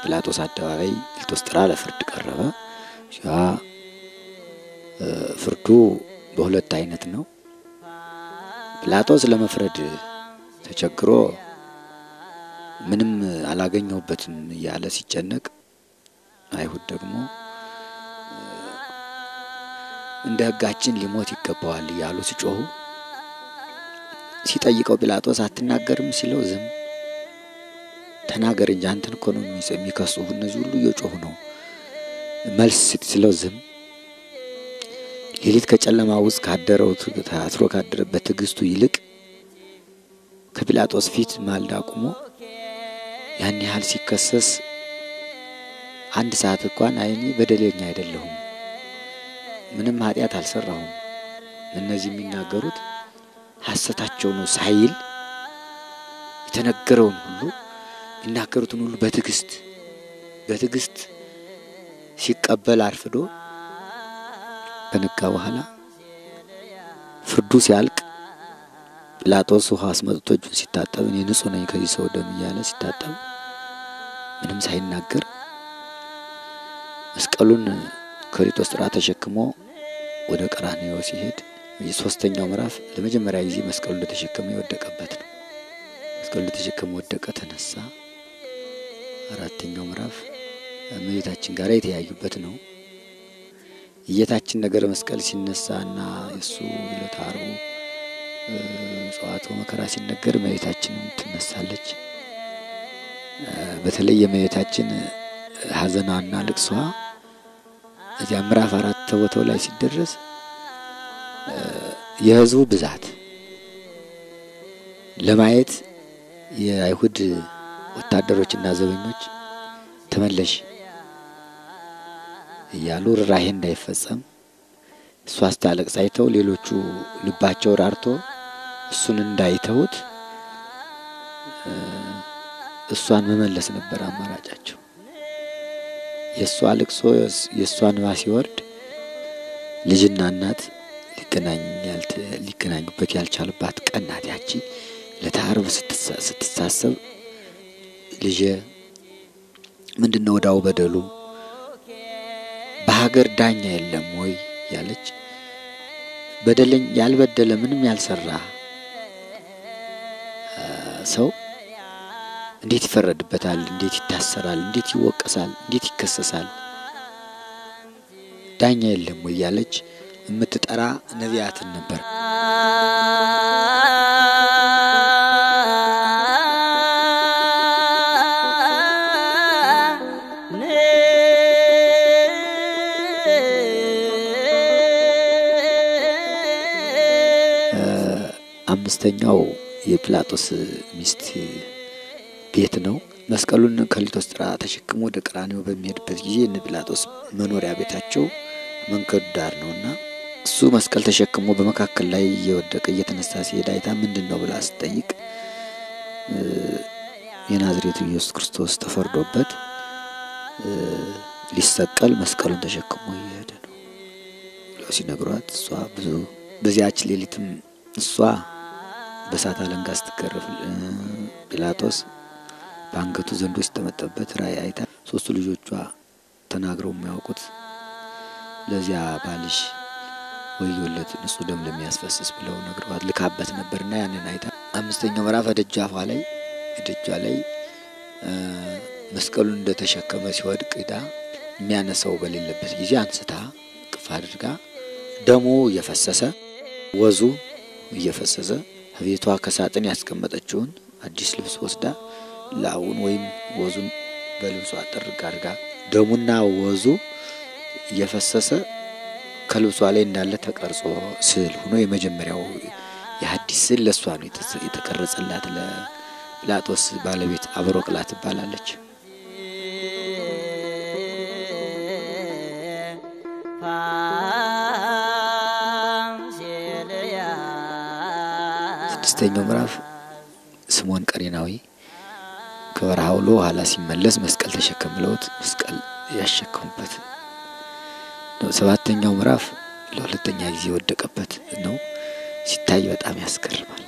ከጲላጦስ አደባባይ ልቶስጥራ ለፍርድ ቀረበ። ያ ፍርዱ በሁለት አይነት ነው። ጲላጦስ ለመፍረድ ተቸግሮ ምንም አላገኘሁበትም እያለ ሲጨነቅ፣ አይሁድ ደግሞ እንደ ሕጋችን ሊሞት ይገባዋል እያሉ ሲጮሁ ሲጠይቀው ጲላጦስ አትናገርም ሲለው ዝም ተናገር እንጂ አንተን እኮ ነው የሚከሱ እነዚህ ሁሉ እየጮሁ ነው። መልስ ሲለው ዝም። ሌሊት ከጨለማ ውስጥ ካደረው ታስሮ ካደረበት ትዕግስቱ ይልቅ ከጲላጦስ ፊት ማልዳ ቁሞ ያን ያህል ሲከሰስ አንድ ሰዓት እንኳን አይኔ በደለኛ አይደለሁም፣ ምንም ኃጢአት አልሰራሁም፣ እነዚህ የሚናገሩት ሐሰታቸው ነው ሳይል የተነገረውን ሁሉ የሚናገሩትን ሁሉ በትዕግስት በትዕግስት ሲቀበል አርፍዶ ከነጋ በኋላ ፍርዱ ሲያልቅ ጲላጦስ ውሃ አስመጥቶ እጁን ሲታጠብ እኔ ንጹሕ ነኝ ከዚህ ሰው ደም እያለ ሲታጠብ ምንም ሳይናገር መስቀሉን ከሊቶስጥራ ተሸክሞ ወደ ቀራንዮ ሲሄድ የሶስተኛው ምዕራፍ ለመጀመሪያ ጊዜ መስቀሉ እንደተሸከመ የወደቀበት ነው። መስቀሉ እንደተሸከመ ወደቀ፣ ተነሳ። አራተኛው ምዕራፍ እመቤታችን ጋር የተያዩበት ነው። የጌታችን ነገረ መስቀል ሲነሳ እና የእሱ ዓርቡ ጸዋትወ መከራ ሲነገር እመቤታችንም ትነሳለች። በተለይ የእመቤታችን ሐዘኗና ልቅሷ እዚያ ምዕራፍ አራት ተቦታው ላይ ሲደረስ የሕዝቡ ብዛት ለማየት የአይሁድ ወታደሮችና ዘበኞች ተመለሽ እያሉ ርኅራኄ እንዳይፈጸም እሷ ስታለቅስ አይተው ሌሎቹ ልባቸው ራርቶ እሱን እንዳይተውት እሷን መመለስ ነበር አማራጫቸው። የእሷ ልቅሶ የእሷ እንባ ሲወርድ ልጅና እናት ሊገናኙበት ያልቻሉባት ቀን ያቺ። ዕለተ ዓርብ ስትታሰብ ልጄ ምንድን ነው ወዳው በደሉ በሀገር ዳኛ የለም ወይ ያለች በደለኝ ያልበደለ ምንም ያልሰራ ሰው እንዴት ይፈረድበታል? እንዴት ይታሰራል? እንዴት ይወቀሳል? እንዴት ይከሰሳል? ዳኛ የለም ወይ ያለች የምትጠራ ነቢያትን ነበር። አምስተኛው የጲላጦስ ሚስት ቤት ነው። መስቀሉን ከሊቶስጥራ ተሸክሞ ወደ ቀራንዮ በሚሄድበት ጊዜ እነ ጲላጦስ መኖሪያ ቤታቸው መንገዱ ዳር ነውና እሱ መስቀል ተሸክሞ በመካከል ላይ እየወደቀ እየተነሳ ሲሄድ አይታ ምንድን ነው ብላ ስጠይቅ የናዝሬቱ ኢየሱስ ክርስቶስ ተፈርዶበት ሊሰቀል መስቀሉን ተሸክሞ እየሄደ ነው ሲነግሯት እሷ ብዙ በዚያች ሌሊትም እሷ በእሳት አለንጋ ስትገረፍ ጲላጦስ በአንገቱ ዘንዶ ሲጠመጠበት ራእይ አይታ ሶስቱ ልጆቿ ተናግረው የሚያውቁት ለዚያ ባልሽ ወዮለት ንጹሕ ደም ለሚያስፈስስ ብለው ነግረዋት ልካበት ነበርና ያንን አይታ አምስተኛው ምዕራፍ ደጃፏ ላይ ደጇ ላይ መስቀሉን እንደተሸከመ ሲወድቅ ዳ የሚያነሳው በሌለበት ጊዜ አንስታ ቅፍ አድርጋ ደሙ እየፈሰሰ ወዙ እየፈሰሰ ቤቷ ከሳጥን ያስቀመጠችውን አዲስ ልብስ ወስዳ ላቡን ወይም ወዙን በልብሷ ጥርግ አድርጋ ደሙና ወዙ እየፈሰሰ ከልብሷ ላይ እንዳለ ተቀርጾ ስዕል ሆኖ የመጀመሪያው የሐዲስ ስዕል ለእሷ ነው የተቀረጸላት። ለጲላጦስ ባለቤት አብሮቅላ ትባላለች። ስድስተኛው ምዕራፍ ስምዖን ቀሬናዊ ከበረሃ ውሎ ኋላ ሲመለስ መስቀል ተሸከም ብለውት መስቀል ያሸከሙበት ነው። ሰባተኛው ምዕራፍ ለሁለተኛ ጊዜ የወደቀበት ነው። ሲታይ በጣም ያስገርማል።